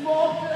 Morte!